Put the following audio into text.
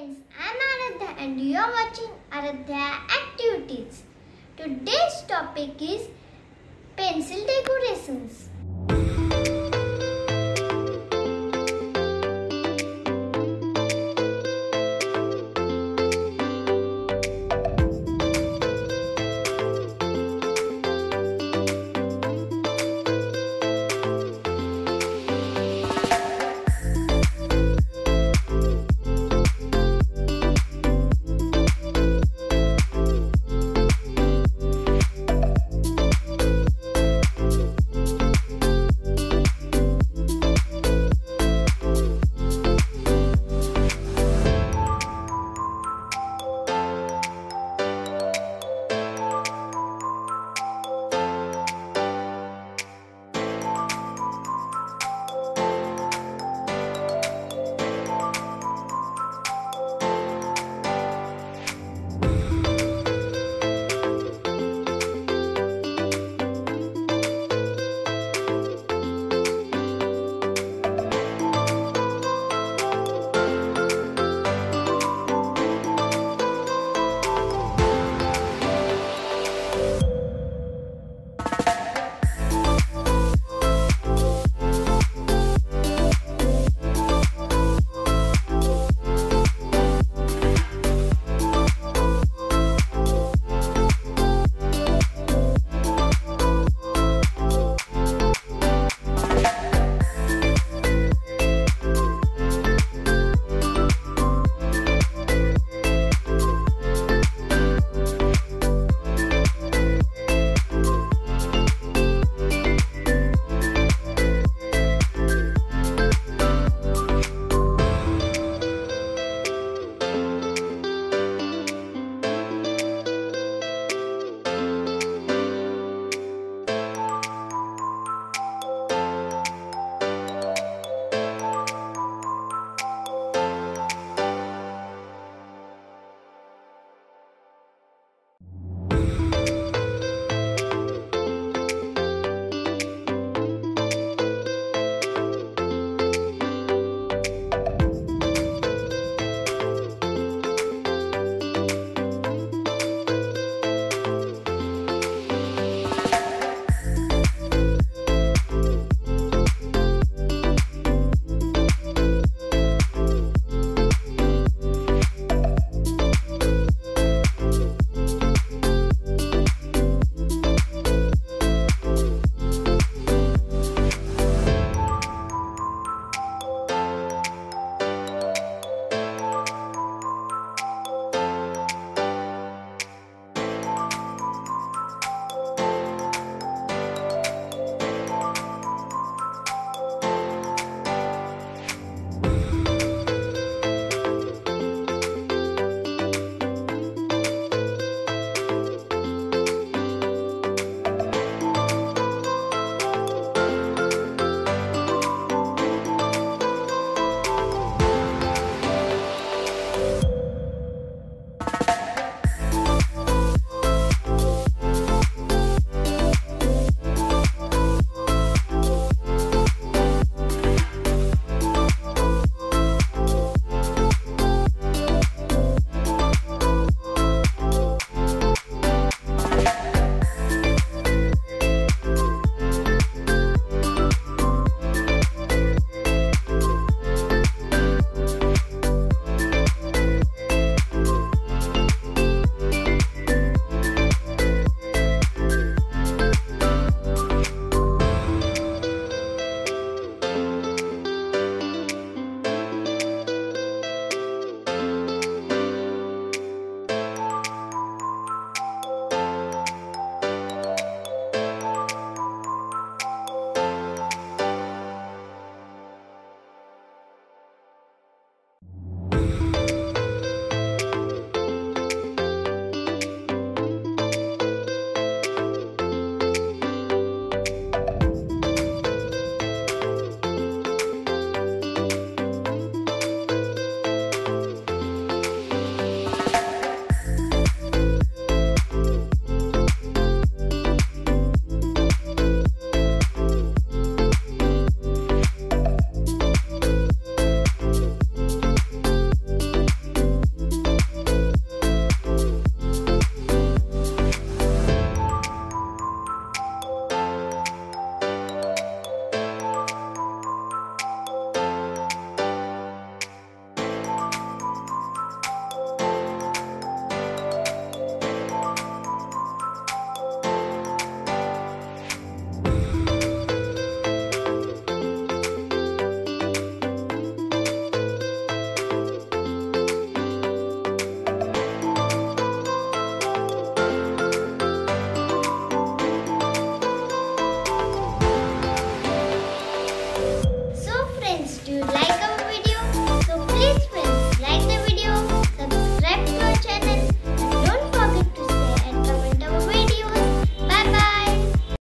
friends, I'm Aradhya and you are watching Aradhya Activities. Today's topic is pencil decorations.